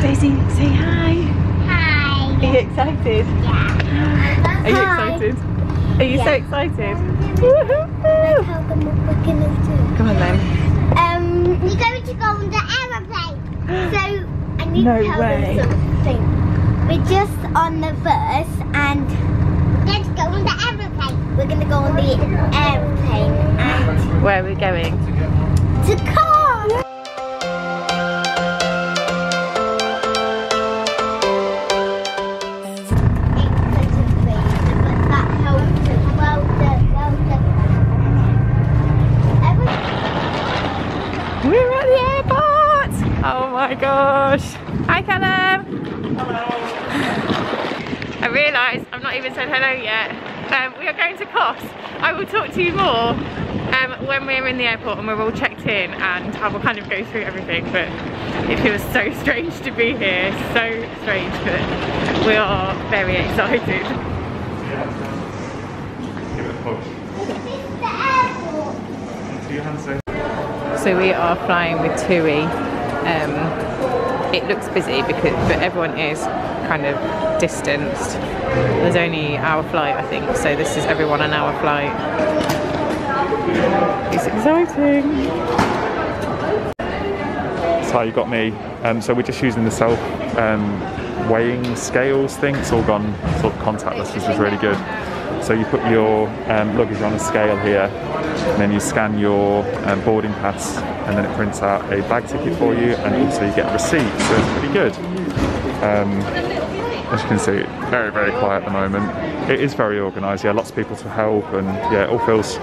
Daisy, say hi. Hi. Are you excited? Yeah. Are you Hi. excited? Are you so excited? Let's Woohoo! tell them what we're. Come on then. Um, we're going to go on the aeroplane. So I need No to tell way. them something. We're just on the bus and we're going to go on the aeroplane. We're going to go on the aeroplane and Where are we going? to car. Gosh. Hi Callum! I realise I've not even said hello yet. Um, we are going to Kos. I will talk to you more um, when we're in the airport and we're all checked in and I will kind of go through everything but it feels so strange to be here. So strange but we are very excited. Give it a push. Into your hands then. So we are flying with TUI. Um, it looks busy because but everyone is kind of distanced. There's only our flight I think, so this is everyone on our flight. It's exciting. So you got me. Um, so we're just using the self um, weighing scales thing. It's all gone sort of contactless, which is really good. So you put your um, luggage on a scale here, and then you scan your um, boarding pass, and then it prints out a bag ticket for you, and also you get a receipt. So it's pretty good. Um, as you can see, very very quiet at the moment. It is very organised. Yeah, lots of people to help, and yeah, it all feels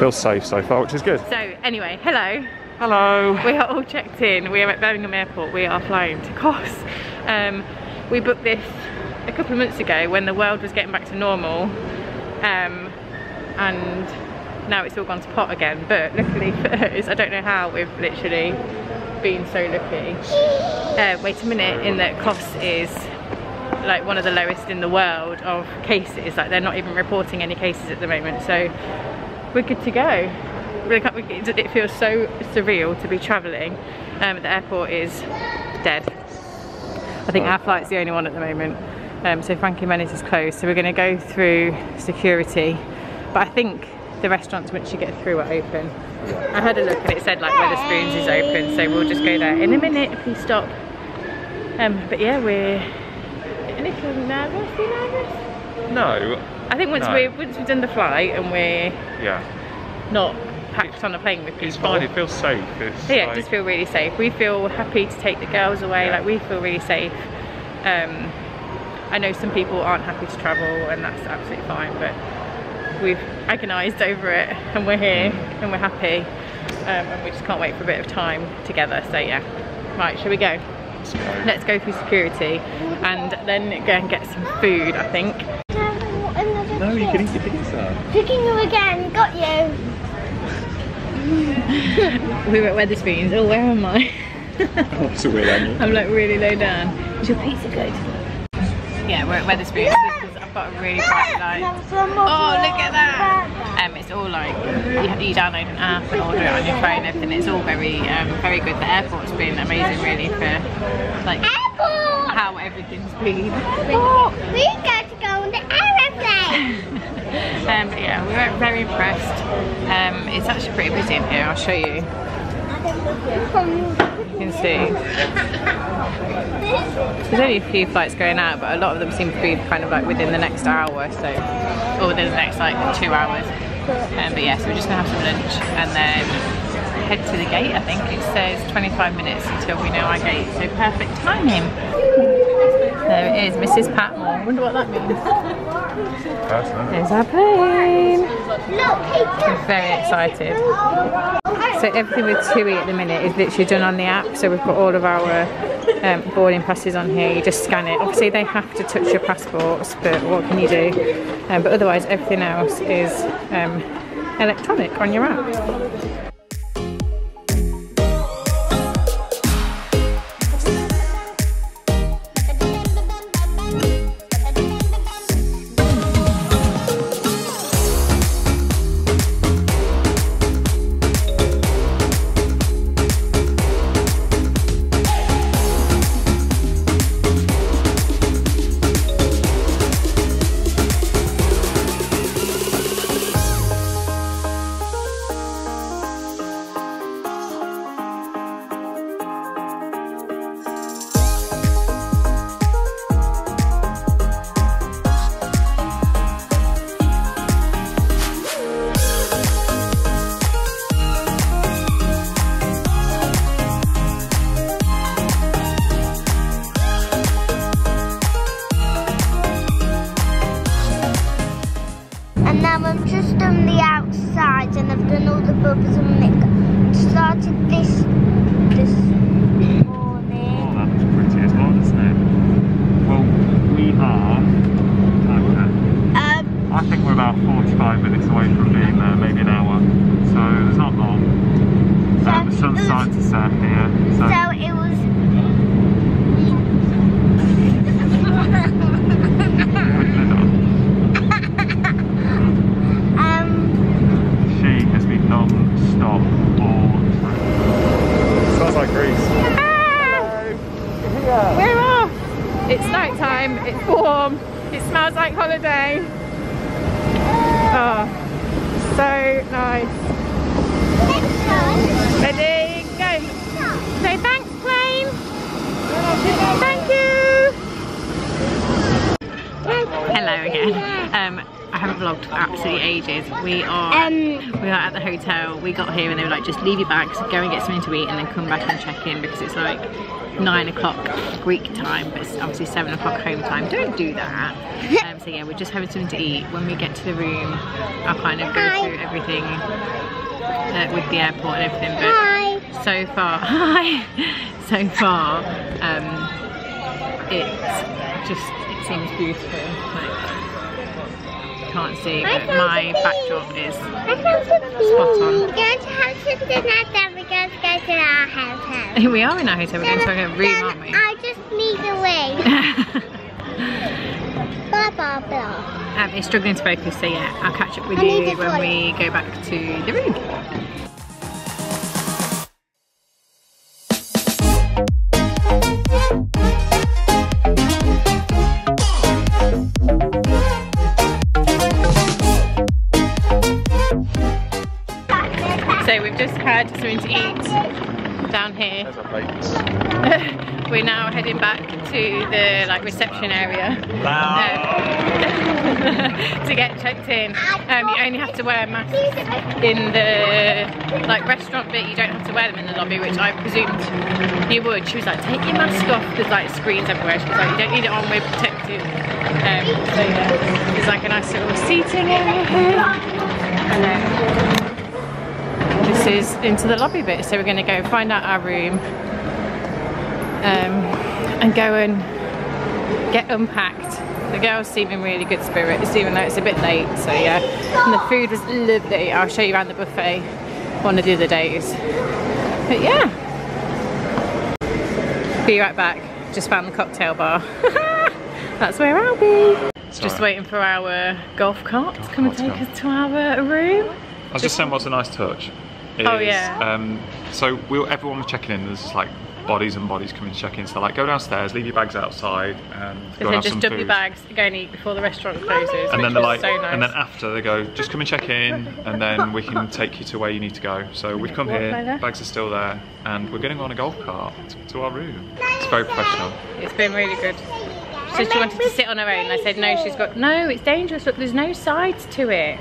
feels safe so far, which is good. So anyway, hello. Hello. We are all checked in. We are at Birmingham Airport. We are flying to Kos. Um, we booked this a couple of months ago when the world was getting back to normal. Um, and now it's all gone to pot again. But luckily for us, I don't know how we've literally been so lucky. Uh, wait a minute, in that Kos is like one of the lowest in the world of cases. Like they're not even reporting any cases at the moment. So we're good to go. It feels so surreal to be travelling. Um, the airport is dead. I think our flight's the only one at the moment. Um, so Frankie & Benny's is closed. So we're going to go through security. But I think the restaurants once you get through are open. I had a look and it said like Wetherspoons is open. So we'll just go there in a minute. Please stop. Um, but yeah, we're a little nervous. Are you nervous? No. I think once No. we once we've done the flight and we're Yeah. not packed on a plane with people. It's fine. It feels safe. It's yeah, like, just feel really safe. We feel happy to take the girls away. Yeah. Like we feel really safe. Um, I know some people aren't happy to travel, and that's absolutely fine. But we've agonised over it, and we're here, and we're happy, um, and we just can't wait for a bit of time together. So yeah, right, shall we go? Let's go. Let's go through security, and then go and get some food. I think. No, you can eat your pizza. Picking you again, got you. We were at Wetherspoons. Oh, where am I? Oh, it's a weird angle. I'm like really low down. Is your pizza good? Yeah, we're at Wetherspoons because I've got a really bright light. Oh, look at that! Um, it's all like you, you download an app and order it on your phone. Everything. It's all very, um, very good. The airport's been amazing, really, for like Apple. how everything's been. Oh, we got to go on the aeroplane. Um, but yeah, we were very impressed. Um, it's actually pretty busy in here. I'll show you. You can see. There's only a few flights going out, but a lot of them seem to be kind of like within the next hour, so or within the next like two hours. Um, but yeah, so we're just gonna have some lunch and then head to the gate. I think it says 25 minutes until we know our gate, so perfect timing. There it is, Mrs. Patmore. I Wonder what that means. There's our plane. I'm very excited. So everything with TUI at the minute is literally done on the app. So we've got all of our um, boarding passes on here. You just scan it. Obviously they have to touch your passports, but what can you do? Um, but otherwise everything else is um, electronic on your app. Night time. It's warm. It smells like holiday. Oh, so nice. Ready, go. Say thanks, plane. Thank you. Hello again. Um, I haven't vlogged for absolutely ages. We are Um, we are at the hotel. We got here and they were like, just leave your bags, go and get something to eat, and then come back and check in because it's like nine o'clock Greek time, but it's obviously seven o'clock home time. Don't do that. Um, so yeah, we're just having something to eat. When we get to the room, I'll kind of go Hi. through everything uh, with the airport and everything. But Hi. so far, hi. So far, um, it just it seems beautiful. Like can't see, but my backdrop is I found something. Spot on. We're going to have something like that. We're going to go to our hotel. we are in our hotel. We're going to a room, aren't we? I just need a wing. blah blah blah. um, it's struggling to focus, so yeah, I'll catch up with I you when we go back to the room. Heading back to the like reception area uh, to get checked in. Um, you only have to wear a mask in the like restaurant bit. You don't have to wear them in the lobby, which I presumed you would. She was like, take your mask off. There's like screens everywhere. She was like, you don't need it on. We're protected. Um, so yeah, there's like a nice little seating area here, and then this is into the lobby bit. So we're going to go find out our room um, and go and get unpacked. The girls seem in really good spirits, even though it's a bit late. So yeah, and the food was lovely. I'll show you around the buffet one of the other days. But yeah, be right back. Just found the cocktail bar. That's where I'll be. Just alright. waiting for our golf cart to come and take us to our room. I was just saying what's a nice touch. Is, Oh, yeah. Um, so we'll, everyone was checking in. There's just like bodies and bodies coming to check in. So like go downstairs, leave your bags outside, and go said and have just some dump your bags, go and eat before the restaurant closes. And then they're was like, so nice. and then after they go, just come and check in, and then we can take you to where you need to go. So we've come here, bags are still there, and we're going to go on a golf cart to, to our room. It's very professional. It's been really good. She said she wanted to sit on her own. I said no, she's got no. It's dangerous. Look, there's no sides to it.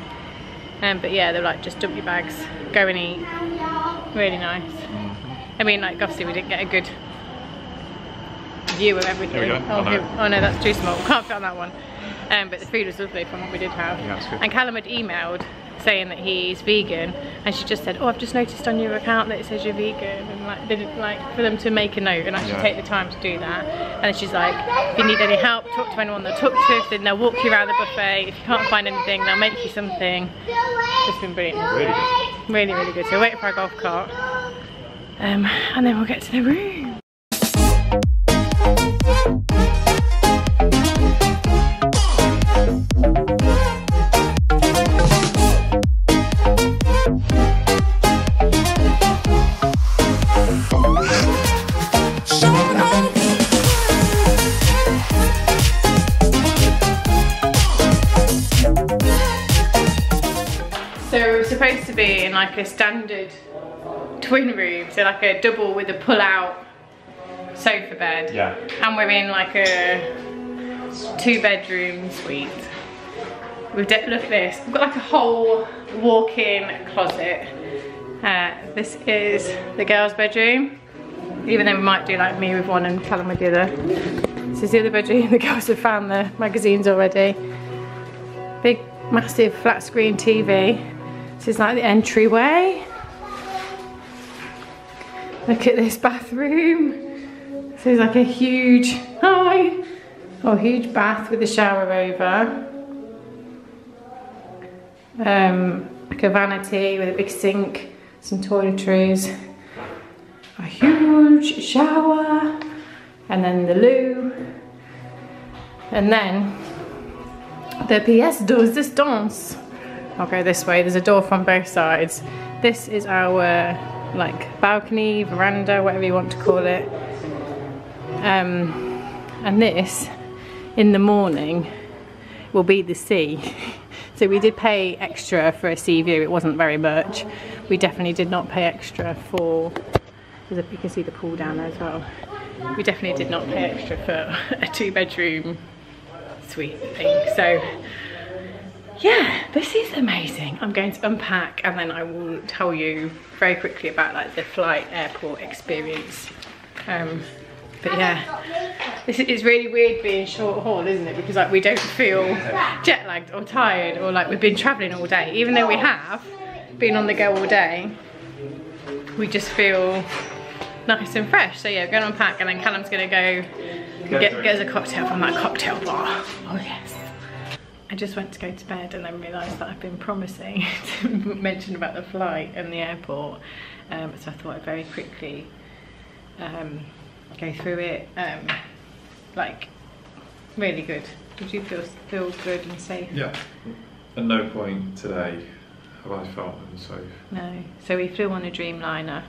Um, but yeah, they're like just dump your bags, go and eat. Really nice. I mean, like obviously we didn't get a good view of everything. Here we go. Oh, Oh, no. oh no, that's too small. Can't fit on that one. Um, but the food was lovely from what we did have. Yeah. And Callum had emailed saying that he's vegan, and she just said, "Oh, I've just noticed on your account that it says you're vegan," and like they didn't like for them to make a note and actually Yeah. take the time to do that. And she's like, "If you need any help, talk to anyone they'll talk to. Then they'll walk you around the buffet. If you can't find anything, they'll make you something." It's been brilliant. Really. Really, really good. So we're waiting for our golf cart. Um, and then we'll get to the room. So we're supposed to be in like a standard twin room, so like a double with a pull-out sofa bed. Yeah. And we're in like a two bedroom suite. We've de- look at this. We've got like a whole walk-in closet. Uh, this is the girls' bedroom. Even though we might do like me with one and Callum with the other. This is the other bedroom. The girls have found the magazines already. Big, massive flat screen TV. This is like the entryway. Look at this bathroom. This is like a huge, hi, oh, huge bath with a shower over. Um, like a vanity with a big sink, some toiletries, a huge shower, and then the loo, and then the pièce de résistance. I'll go this way. There's a door from both sides. This is our like balcony, veranda, whatever you want to call it. Um, and this, in the morning, will be the sea. So we did pay extra for a sea view. It wasn't very much. We definitely did not pay extra for. You can see the pool down there as well. We definitely did not pay extra for a two-bedroom suite thing. So yeah, this is amazing. I'm going to unpack and then I will tell you very quickly about like the flight airport experience. Um, but yeah, this is really weird being short haul, isn't it? Because like we don't feel jet lagged or tired or like we've been traveling all day. Even though we have been on the go all day, we just feel nice and fresh. So yeah, we're gonna unpack and then Callum's gonna go get, get us a cocktail from that cocktail bar. Oh yes. I just went to go to bed and then realised that I've been promising to mention about the flight and the airport. Um, so I thought I'd very quickly um, go through it. Um, like, really good. Did you feel feel good and safe? Yeah. At no point today have I felt unsafe. No. So we flew on a Dreamliner.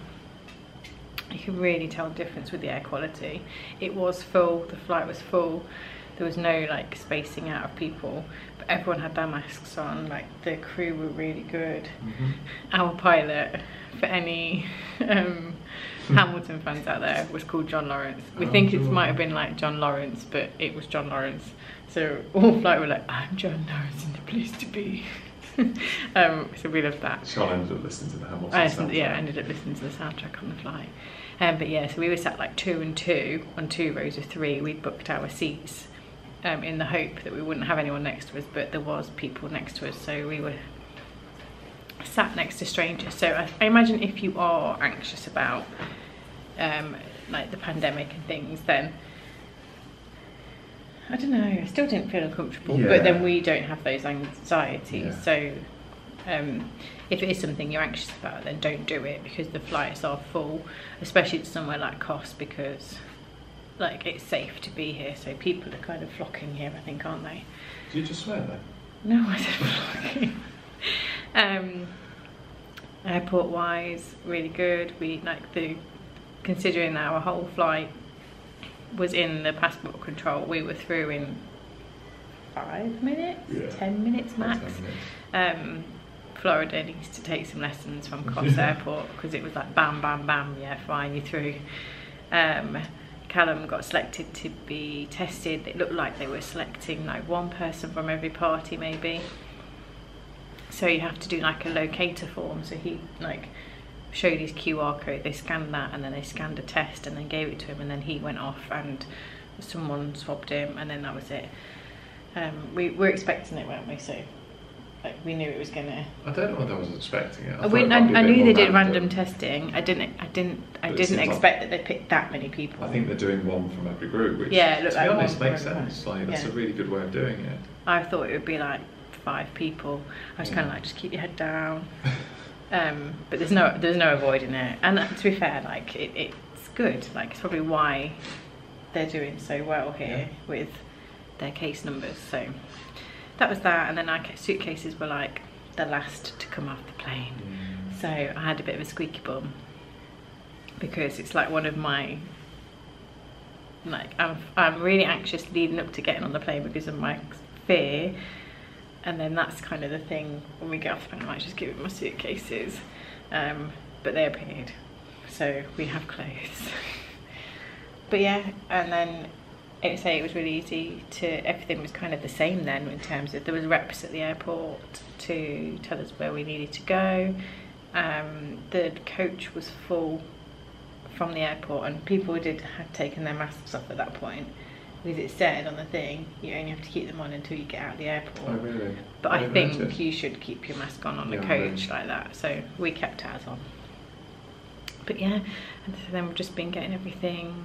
You can really tell the difference with the air quality. It was full, the flight was full there was no like spacing out of people but everyone had their masks on like the crew were really good mm -hmm. our pilot for any um, Hamilton fans out there was called John Lawrence we oh, think it might have been like John Lawrence but it was John Lawrence so all flight were like I'm John Laurens in the place to be um, so we loved that. Sian ended up listening to the Hamilton I soundtrack. Yeah, I ended up listening to the soundtrack on the flight. Um, but yeah, so we were sat like two and two on two rows of three. We booked our seats um, in the hope that we wouldn't have anyone next to us, but there was people next to us, so we were sat next to strangers. So I, I imagine if you are anxious about um, like the pandemic and things, then I don't know, I still didn't feel uncomfortable, yeah. but then we don't have those anxieties. Yeah. So um, if it is something you're anxious about, then don't do it because the flights are full, especially to somewhere like Kos because like it's safe to be here so people are kind of flocking here I think aren't they? Did you just swear then no I said flocking. Um airport wise really good. We like the considering that our whole flight was in the passport control we were through in five minutes yeah. ten minutes max. 10 minutes. um Florida needs to take some lessons from Kos Airport because it was like bam bam bam yeah fine you through. Um Callum got selected to be tested. It looked like they were selecting like one person from every party maybe. So you have to do like a locator form. So he like showed his QR code, they scanned that and then they scanned a test and then gave it to him and then he went off and someone swabbed him and then that was it. Um, we were expecting it, weren't we? So like we knew it was gonna. I don't know whether I was expecting it. I, we, I, I knew they did random testing. I didn't. I didn't. I but didn't expect like, that they picked that many people. I think they're doing one from every group, which yeah, to be like honest makes sense. Like that's yeah. a really good way of doing it. I thought it would be like five people. I was yeah. kind of like, just keep your head down. um, but there's no, there's no avoiding it. And to be fair, like it, it's good. Like it's probably why they're doing so well here yeah. with their case numbers. So that was that. And then our suitcases were like the last to come off the plane. Mm. So I had a bit of a squeaky bum because it's like one of my like I'm, I'm really anxious leading up to getting on the plane because of my fear and then that's kind of the thing when we get off the plane I might just give it my suitcases um, but they appeared so we have clothes but yeah and then it say it was really easy to everything was kind of the same then in terms of there was reps at the airport to tell us where we needed to go. Um, the coach was full from the airport and people did have taken their masks off at that point. Because it said on the thing you only have to keep them on until you get out of the airport. Oh, really? but I, I think you should keep your mask on on yeah, the coach like that. So we kept ours on. But yeah and so then we've just been getting everything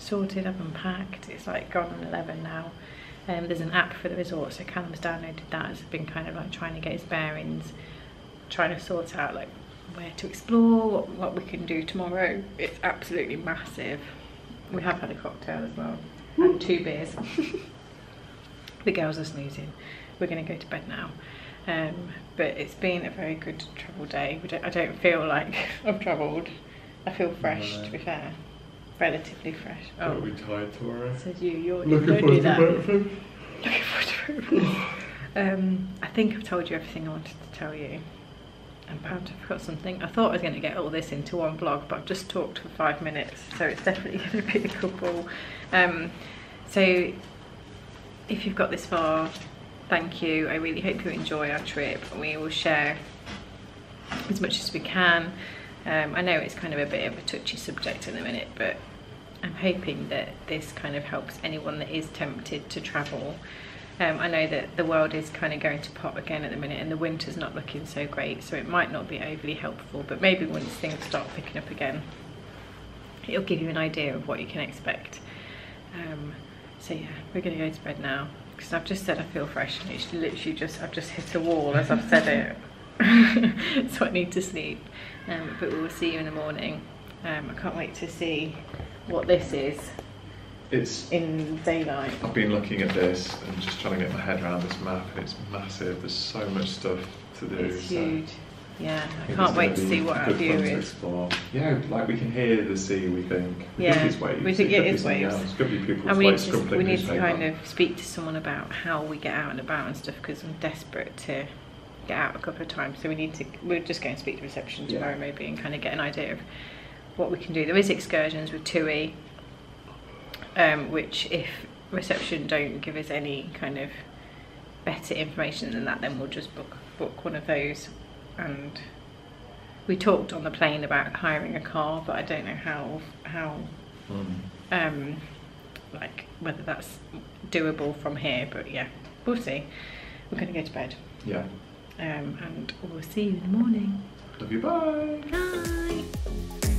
sorted up and packed. It's like gone on 11 now. Um, there's an app for the resort, so Callum's downloaded that. Has been kind of like trying to get his bearings, trying to sort out like where to explore, what, what we can do tomorrow. It's absolutely massive. We have had a cocktail as well, and two beers. the girls are snoozing. We're going to go to bed now. Um, but it's been a very good travel day. Don't, I don't feel like I've travelled. I feel fresh, to be fair. Relatively fresh. Oh, Got to be tired tomorrow. says you. You're Looking don't forward do to that. breakfast. Looking forward to it. um, I think I've told you everything I wanted to tell you. I'm bound to have forgot something. I thought I was going to get all this into one vlog, but I've just talked for five minutes, so it's definitely going to be a couple. Um, so, if you've got this far, thank you. I really hope you enjoy our trip. We will share as much as we can. Um, I know it's kind of a bit of a touchy subject in a minute, but I'm hoping that this kind of helps anyone that is tempted to travel. Um, I know that the world is kind of going to pot again at the minute and the winter's not looking so great, so it might not be overly helpful, but maybe once things start picking up again, it'll give you an idea of what you can expect. Um, so yeah, we're going to go to bed now because I've just said I feel fresh and it's literally just, I've just hit the wall as I've said it. so I need to sleep. Um, but we will see you in the morning. Um, I can't wait to see what this is It's. in daylight. I've been looking at this and just trying to get my head around this map, and it's massive. There's so much stuff to do. It's so huge. Yeah, I can't wait gonna see what our view to is. Yeah, like we can hear the sea. We think. We Yeah, think it's waves. we think it it is waves. else. It could be people's And we need to, we need to kind of speak to someone about how we get out and about and stuff because I'm desperate to get out a couple of times. So we need to, we're just going to speak to reception Yeah. tomorrow maybe and kind of get an idea of what we can do. There is excursions with TUI, um, which if reception don't give us any kind of better information than that, then we'll just book book one of those. And we talked on the plane about hiring a car, but I don't know how how Mm. um, like whether that's doable from here. But yeah, we'll see. We're going to go to bed, Yeah. um, and we'll see you in the morning. Love you. Bye. Bye.